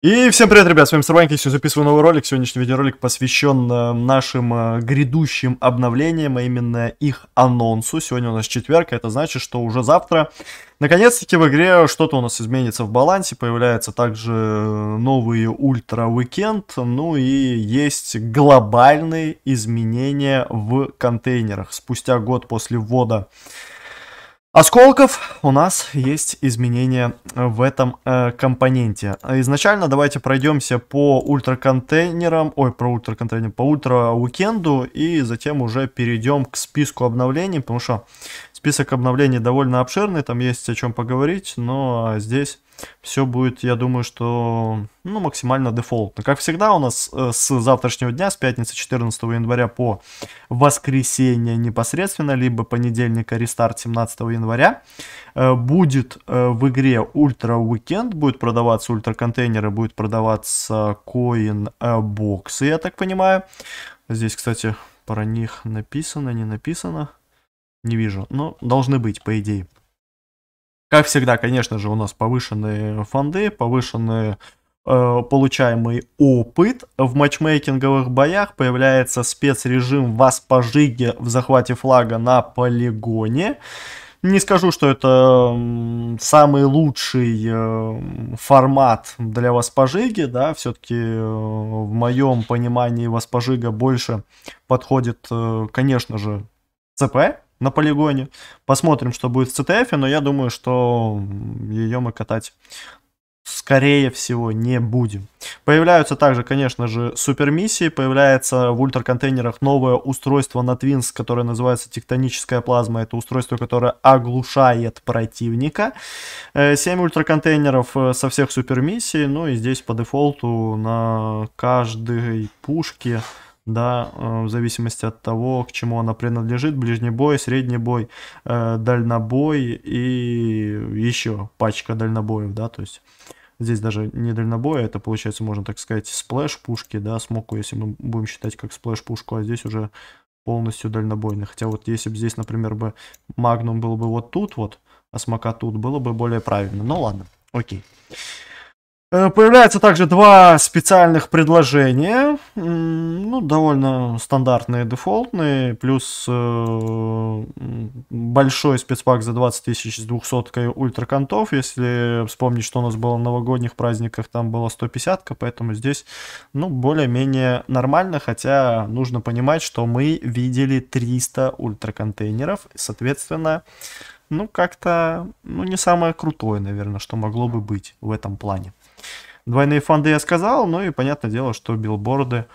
И всем привет, ребят, с вами Сарваньки, сегодня записываю новый ролик. Сегодняшний видеоролик посвящен э, нашим э, грядущим обновлениям, а именно их анонсу. Сегодня у нас четверг, это значит, что уже завтра, наконец-таки в игре что-то у нас изменится в балансе. Появляется также новый Ультра Уикенд, ну и есть глобальные изменения в контейнерах. Спустя год после ввода осколков у нас есть изменения в этом э, компоненте. Изначально давайте пройдемся по ультраконтейнерам, ой, про ультраконтейнер, по ультра уикенду и затем уже перейдем к списку обновлений, потому что список обновлений довольно обширный, там есть о чем поговорить, но здесь все будет, я думаю, что ну, максимально дефолтно. Как всегда у нас э, с завтрашнего дня, с пятницы 14 января по воскресенье непосредственно, либо понедельника рестарт 17 января, э, будет э, в игре Ультра Уикенд, будет продаваться ультра контейнеры, будет продаваться coin боксы, я так понимаю. Здесь, кстати, про них написано, не написано. Не вижу, но должны быть, по идее. Как всегда, конечно же, у нас повышенные фонды, повышенные э, получаемый опыт в матчмейкинговых боях. Появляется спецрежим вас пожиги в захвате флага на полигоне. Не скажу, что это самый лучший э, формат для воспожиги, да, все-таки э, в моем понимании воспожига больше подходит, конечно же, ЦП, на полигоне. Посмотрим, что будет в CTF, но я думаю, что ее мы катать скорее всего не будем. Появляются также, конечно же, супермиссии. Появляется в ультраконтейнерах новое устройство на Twins, которое называется тектоническая плазма. Это устройство, которое оглушает противника. 7 э, ультраконтейнеров э, со всех супермиссий. Ну и здесь по дефолту на каждой пушке да, э, в зависимости от того, к чему она принадлежит, ближний бой, средний бой, э, дальнобой и еще пачка дальнобоев, да, то есть здесь даже не дальнобой, а это получается, можно так сказать, splash пушки, да, смоку, если мы будем считать как splash пушку, а здесь уже полностью дальнобойный, хотя вот если бы здесь, например, бы магнум был бы вот тут вот, а смока тут, было бы более правильно, ну ладно, окей. Э, появляются также два специальных предложения, ну, довольно стандартные, дефолтные, плюс э, большой спецпак за 20 тысяч с 200 ультраконтов, если вспомнить, что у нас было на новогодних праздниках, там было 150, поэтому здесь, ну, более-менее нормально, хотя нужно понимать, что мы видели 300 ультраконтейнеров, соответственно, ну, как-то, ну, не самое крутое, наверное, что могло бы быть в этом плане. Двойные фонды я сказал, ну и понятное дело, что билборды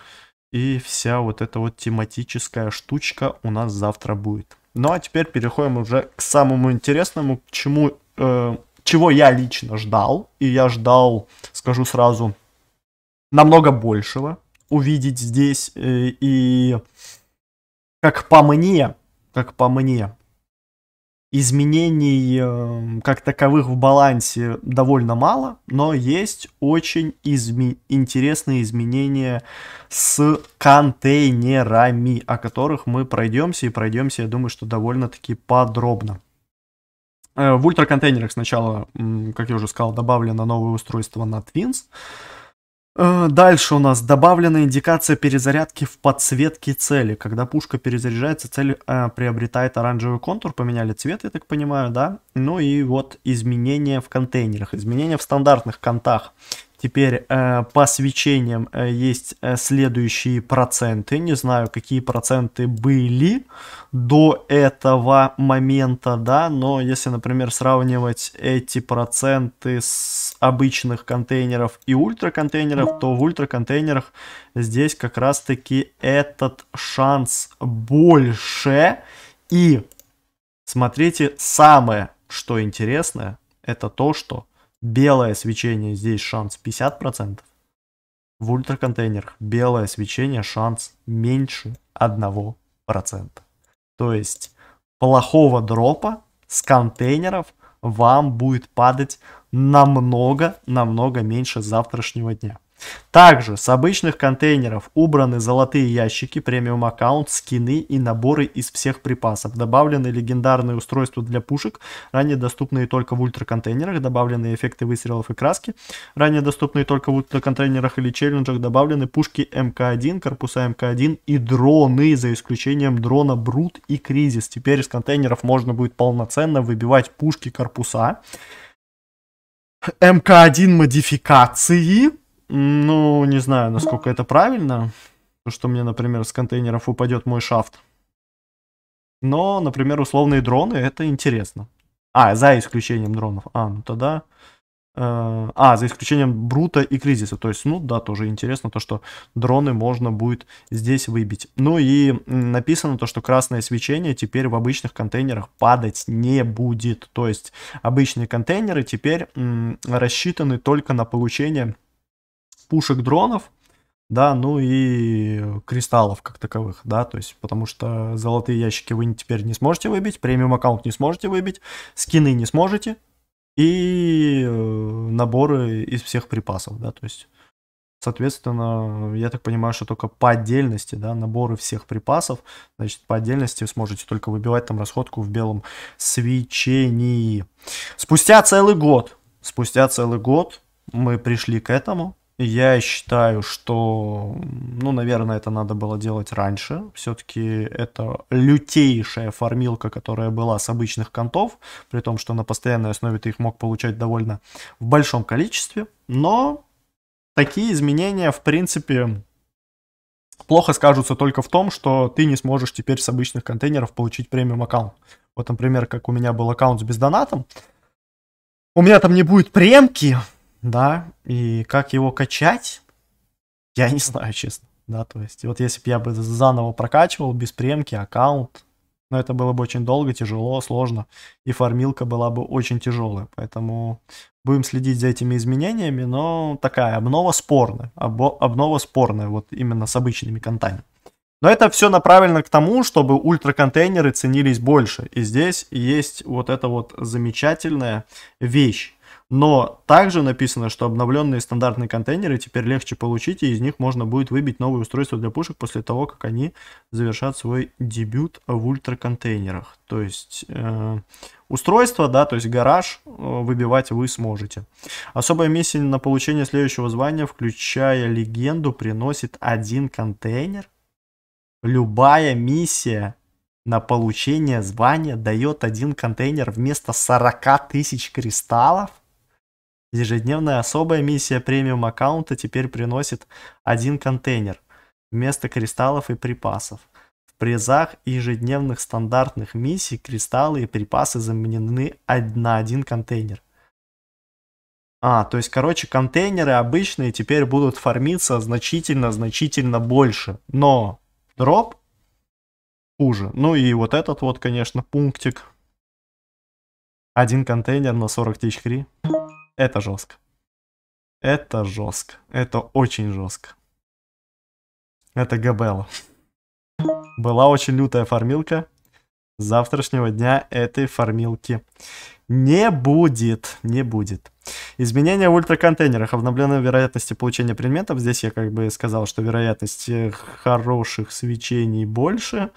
и вся вот эта вот тематическая штучка у нас завтра будет. Ну а теперь переходим уже к самому интересному, к чему, э, чего я лично ждал. И я ждал, скажу сразу, намного большего увидеть здесь. Э, и как по мне, как по мне, изменений э, как таковых в балансе довольно мало, но есть очень изме- интересные изменения с контейнерами, о которых мы пройдемся и пройдемся, я думаю, что довольно-таки подробно. Э, в ультраконтейнерах сначала, как я уже сказал, добавлено новое устройство на Twins. Э, дальше у нас добавлена индикация перезарядки в подсветке цели. Когда пушка перезаряжается, цель э, приобретает оранжевый контур, поменяли цвет, я так понимаю, да? Ну и вот изменения в контейнерах, изменения в стандартных контах. Теперь э, по свечениям э, есть э, следующие проценты. Не знаю, какие проценты были до этого момента, да, но если, например, сравнивать эти проценты с обычных контейнеров и ультраконтейнеров, то в ультраконтейнерах здесь как раз-таки этот шанс больше. И смотрите, самое, что интересное, это то, что Белое свечение здесь шанс 50%. В ультраконтейнерах белое свечение шанс меньше 1%. То есть плохого дропа с контейнеров вам будет падать намного-намного меньше завтрашнего дня. Также с обычных контейнеров убраны золотые ящики, премиум аккаунт, скины и наборы из всех припасов. Добавлены легендарные устройства для пушек, ранее доступные только в ультраконтейнерах, добавлены эффекты выстрелов и краски, ранее доступные только в ультраконтейнерах или челленджах, добавлены пушки МК-1, корпуса МК-1 и дроны, за исключением дрона Брут и Кризис. Теперь из контейнеров можно будет полноценно выбивать пушки корпуса. МК-1 модификации. Ну, не знаю, насколько это правильно. Что мне, например, с контейнеров упадет мой шафт. Но, например, условные дроны, это интересно. А, за исключением дронов. А, ну тогда... Э, а, за исключением Брута и Кризиса. То есть, ну да, тоже интересно то, что дроны можно будет здесь выбить. Ну и написано то, что красное свечение теперь в обычных контейнерах падать не будет. То есть, обычные контейнеры теперь рассчитаны только на получение пушек дронов, да, ну и кристаллов как таковых, да, то есть, потому что золотые ящики вы теперь не сможете выбить, премиум аккаунт не сможете выбить, скины не сможете, и э, наборы из всех припасов, да, то есть, соответственно, я так понимаю, что только по отдельности, да, наборы всех припасов, значит, по отдельности сможете только выбивать там расходку в белом свечении. Спустя целый год, спустя целый год мы пришли к этому, я считаю, что, ну, наверное, это надо было делать раньше. Все-таки это лютейшая формилка, которая была с обычных контов, при том, что на постоянной основе ты их мог получать довольно в большом количестве. Но такие изменения, в принципе, плохо скажутся только в том, что ты не сможешь теперь с обычных контейнеров получить премиум аккаунт. Вот, например, как у меня был аккаунт с бездонатом, у меня там не будет премки, да, и как его качать, я не знаю, честно, да, то есть, вот если бы я бы заново прокачивал без премки аккаунт, но это было бы очень долго, тяжело, сложно, и фармилка была бы очень тяжелая, поэтому будем следить за этими изменениями, но такая обнова спорная, обо, обнова спорная, вот именно с обычными контами. Но это все направлено к тому, чтобы ультраконтейнеры ценились больше. И здесь есть вот эта вот замечательная вещь. Но также написано, что обновленные стандартные контейнеры теперь легче получить, и из них можно будет выбить новые устройства для пушек после того, как они завершат свой дебют в ультраконтейнерах. То есть э, устройство, да, то есть гараж э, выбивать вы сможете. Особая миссия на получение следующего звания, включая легенду, приносит один контейнер. Любая миссия на получение звания дает один контейнер вместо 40 тысяч кристаллов. Ежедневная особая миссия премиум аккаунта теперь приносит один контейнер вместо кристаллов и припасов. В призах ежедневных стандартных миссий кристаллы и припасы заменены на один контейнер. А, то есть, короче, контейнеры обычные теперь будут фармиться значительно-значительно больше. Но дроп хуже. Ну и вот этот вот, конечно, пунктик. Один контейнер на 40 тысяч кри. Это жестко. Это жестко. Это очень жестко. Это Габелла. Была очень лютая фармилка. С завтрашнего дня этой фармилки не будет. Не будет. Изменения в ультраконтейнерах. Обновленная вероятности получения предметов. Здесь я как бы сказал, что вероятность хороших свечений больше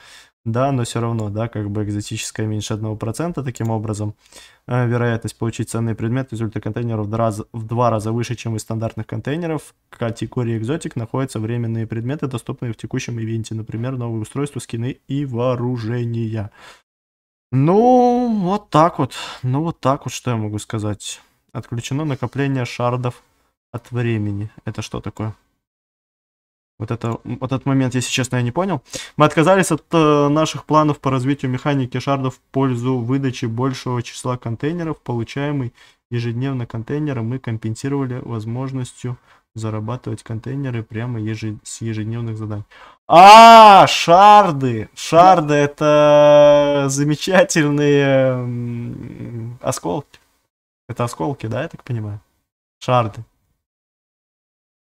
да, но все равно, да, как бы экзотическая меньше 1%, таким образом э, вероятность получить ценный предмет из ультраконтейнеров в, два раза выше, чем из стандартных контейнеров. В категории экзотик находятся временные предметы, доступные в текущем ивенте, например, новые устройства, скины и вооружения. Ну, вот так вот, ну вот так вот, что я могу сказать. Отключено накопление шардов от времени. Это что такое? Вот, это, вот этот момент, если честно, я не понял. Мы отказались от э, наших планов по развитию механики шардов в пользу выдачи большего числа контейнеров. Получаемый ежедневно контейнеры мы компенсировали возможностью зарабатывать контейнеры прямо ежед... с ежедневных заданий. А, шарды! Шарды это замечательные осколки. Это осколки, да, я так понимаю? Шарды.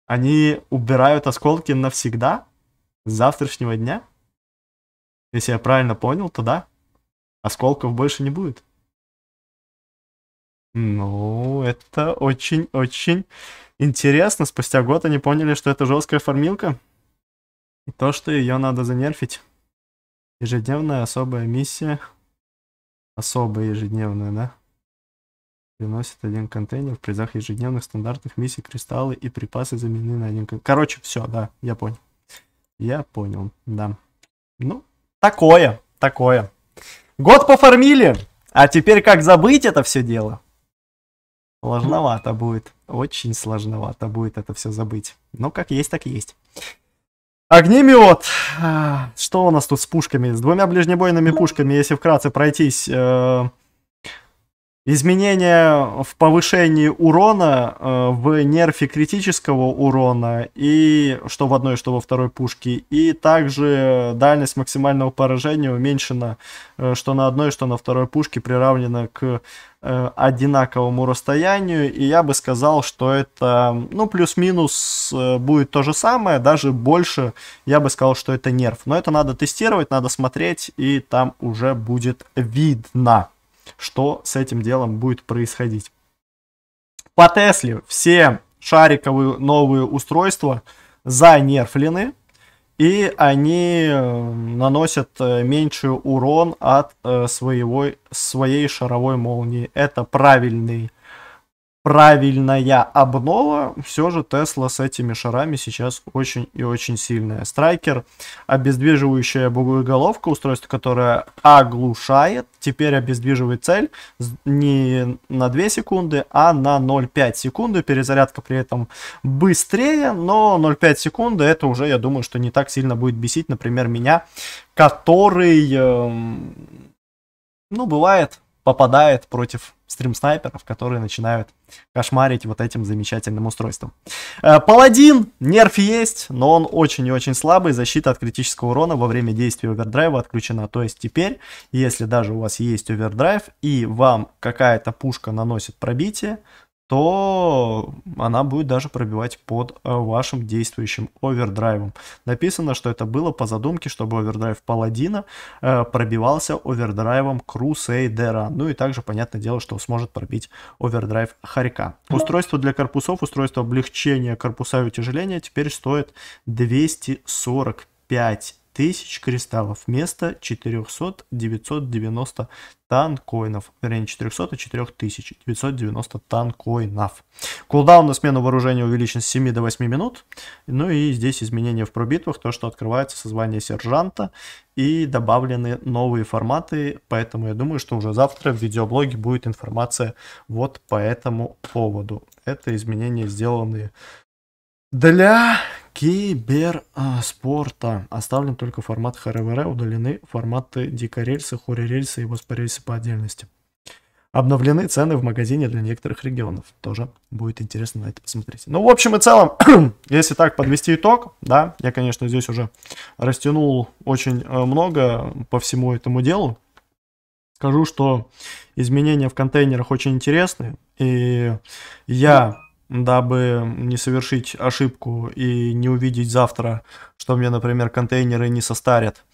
Они убирают осколки навсегда? С завтрашнего дня? Если я правильно понял, то да. Осколков больше не будет. Ну, это очень-очень интересно. Спустя год они поняли, что это жесткая формилка. И то, что ее надо занерфить. Ежедневная особая миссия. Особая ежедневная, да? Приносит один контейнер в призах ежедневных стандартных миссий, кристаллы и припасы заменены на один. Короче, все, да, я понял. Я понял, да. Ну, такое, такое. Год пофармили, а теперь как забыть это все дело? Сложновато будет. Очень сложновато будет это все забыть. Но как есть, так есть. Огнемет. А, что у нас тут с пушками? С двумя ближнебойными пушками, если вкратце пройтись. Э, изменения в повышении урона, э, в нерфе критического урона, и что в одной, что во второй пушке. И также дальность максимального поражения уменьшена, э, что на одной, что на второй пушке приравнена к Э, одинаковому расстоянию, и я бы сказал, что это, ну, плюс-минус э, будет то же самое, даже больше, я бы сказал, что это нерв. Но это надо тестировать, надо смотреть, и там уже будет видно, что с этим делом будет происходить. По Тесле все шариковые новые устройства занерфлены, и они э, наносят э, меньший урон от э, своего, своей шаровой молнии. Это правильный правильная обнова, все же Тесла с этими шарами сейчас очень и очень сильная. Страйкер, обездвиживающая боеголовка, устройство, которое оглушает, теперь обездвиживает цель не на 2 секунды, а на 0,5 секунды. Перезарядка при этом быстрее, но 0,5 секунды это уже, я думаю, что не так сильно будет бесить, например, меня, который, эм, ну, бывает, попадает против стрим-снайперов, которые начинают кошмарить вот этим замечательным устройством. Э, паладин, нерф есть, но он очень и очень слабый. Защита от критического урона во время действия овердрайва отключена. То есть теперь, если даже у вас есть овердрайв и вам какая-то пушка наносит пробитие, то она будет даже пробивать под э, вашим действующим овердрайвом. Написано, что это было по задумке, чтобы овердрайв Паладина э, пробивался овердрайвом Крусейдера. Ну и также, понятное дело, что сможет пробить овердрайв Харька. Ну. Устройство для корпусов, устройство облегчения корпуса и утяжеления теперь стоит 245 тысяч кристаллов вместо 400 990 танкоинов. Вернее, не 400, а 4990 990 танкоинов. Кулдаун на смену вооружения увеличен с 7 до 8 минут. Ну и здесь изменения в пробитвах, то, что открывается со звания сержанта. И добавлены новые форматы, поэтому я думаю, что уже завтра в видеоблоге будет информация вот по этому поводу. Это изменения сделаны для киберспорта оставлен только формат ХРВР, удалены форматы дикорельсы, хоререльсы и воспорельсы по отдельности. Обновлены цены в магазине для некоторых регионов. Тоже будет интересно на это посмотреть. Ну, в общем и целом, если так подвести итог, да, я, конечно, здесь уже растянул очень э, много по всему этому делу. Скажу, что изменения в контейнерах очень интересные. И я дабы не совершить ошибку и не увидеть завтра, что мне, например, контейнеры не состарят,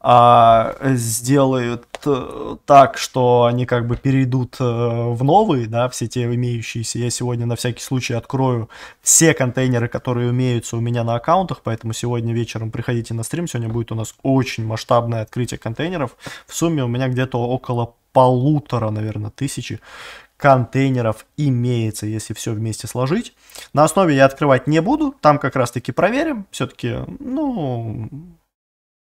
а сделают э, так, что они как бы перейдут э, в новые, да, все те имеющиеся. Я сегодня на всякий случай открою все контейнеры, которые имеются у меня на аккаунтах, поэтому сегодня вечером приходите на стрим, сегодня будет у нас очень масштабное открытие контейнеров. В сумме у меня где-то около полутора, наверное, тысячи контейнеров имеется, если все вместе сложить. На основе я открывать не буду, там как раз таки проверим. Все-таки, ну,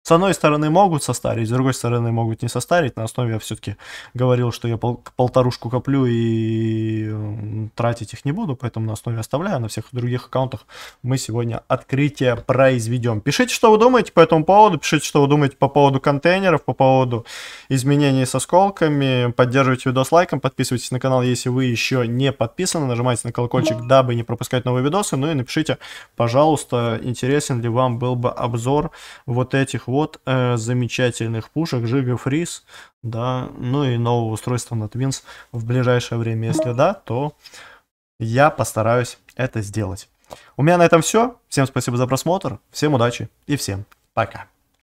с одной стороны могут состарить, с другой стороны могут не состарить. На основе я все-таки говорил, что я пол полторушку коплю и тратить их не буду, поэтому на основе оставляю. На всех других аккаунтах мы сегодня открытие произведем. Пишите, что вы думаете по этому поводу, пишите, что вы думаете по поводу контейнеров, по поводу изменений с осколками. Поддерживайте видос лайком, подписывайтесь на канал, если вы еще не подписаны. Нажимайте на колокольчик, дабы не пропускать новые видосы. Ну и напишите, пожалуйста, интересен ли вам был бы обзор вот этих вот э, замечательных пушек Giga Freeze, да, ну и нового устройства на Twins в ближайшее время. Если да, то я постараюсь это сделать. У меня на этом все. Всем спасибо за просмотр, всем удачи и всем пока.